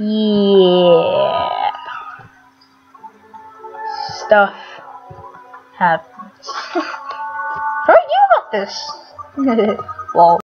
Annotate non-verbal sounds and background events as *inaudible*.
Yeah. Stuff happens. *laughs* How you about this? *laughs* Lol.